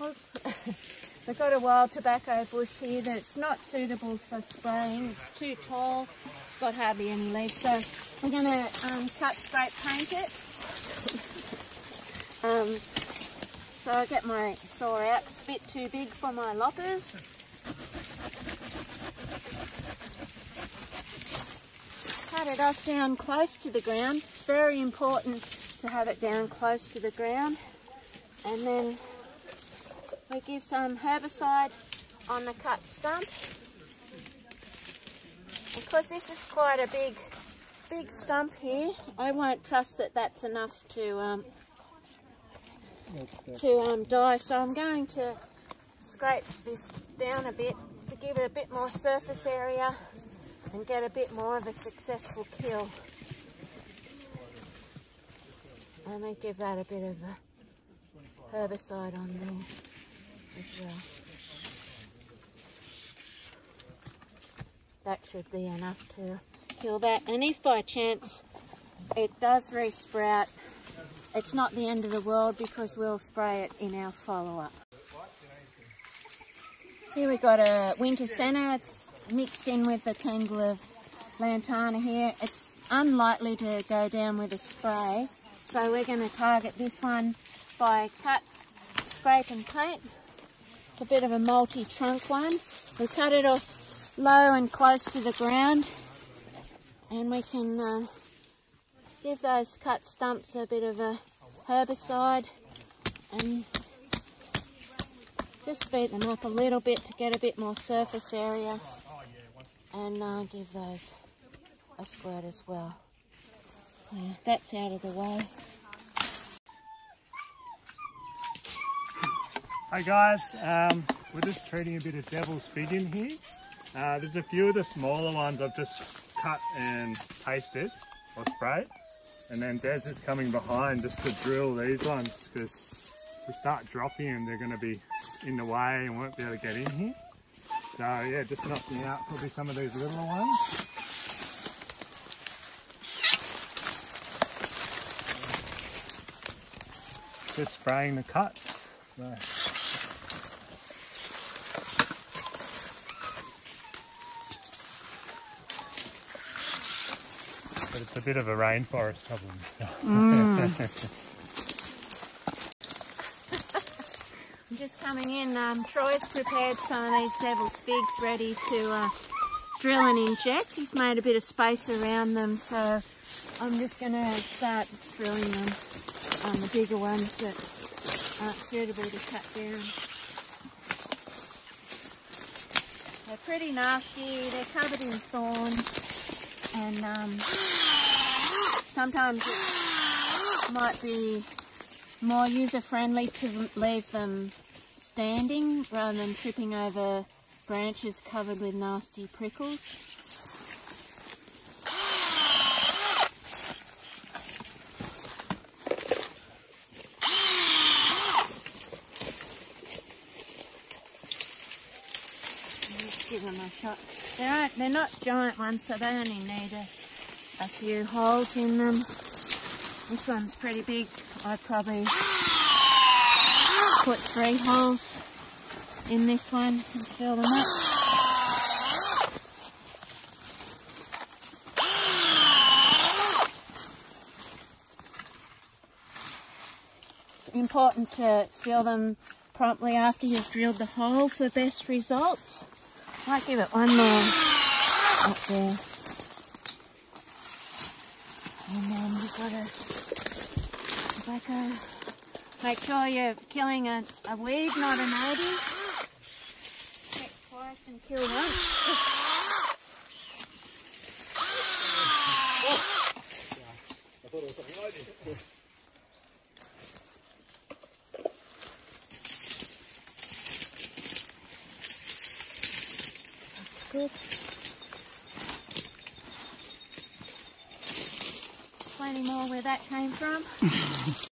We've got a wild tobacco bush here that's not suitable for spraying. It's too tall, it's got hardly any leaves. So we're going to um, cut, scrape, paint it. um, so I get my saw out. It's a bit too big for my loppers. Cut it off down close to the ground. It's very important to have it down close to the ground. And then we give some herbicide on the cut stump. Because this is quite a big, big stump here, I won't trust that that's enough to um, to um, die. So I'm going to scrape this down a bit to give it a bit more surface area and get a bit more of a successful kill. And then give that a bit of a herbicide on there as well. That should be enough to kill that. And if by chance it does resprout, it's not the end of the world because we'll spray it in our follow-up. Here we've got a winter senna. It's mixed in with the tangle of lantana here. It's unlikely to go down with a spray. So we're going to target this one by cut, scrape and paint. A bit of a multi-trunk one. We cut it off low and close to the ground and we can uh, give those cut stumps a bit of a herbicide and just beat them up a little bit to get a bit more surface area and uh, give those a squirt as well. So that's out of the way. Hi guys, um, we're just treating a bit of devil's fig in here. Uh, there's a few of the smaller ones I've just cut and pasted or sprayed. And then Des is coming behind just to drill these ones because if we start dropping them, they're going to be in the way and won't be able to get in here. So yeah, just knocking out probably some of these little ones. Just spraying the cuts. So. But it's a bit of a rainforest problem. So. Mm. I'm just coming in. Um, Troy's prepared some of these devil's figs ready to uh, drill and inject. He's made a bit of space around them, so I'm just going to start drilling them on the bigger ones that aren't suitable to cut down. They're pretty nasty. They're covered in thorns and um, sometimes it might be more user-friendly to leave them standing rather than tripping over branches covered with nasty prickles. give them a shot. They aren't, they're not giant ones, so they only need a, a few holes in them. This one's pretty big. I'd probably put three holes in this one and fill them up. It's important to fill them promptly after you've drilled the hole for best results. Might give it one more up there. And then you've got to, tobacco. Make sure you're killing a, a weed, not a noddy. Check twice and kill once. I good. Plenty more where that came from.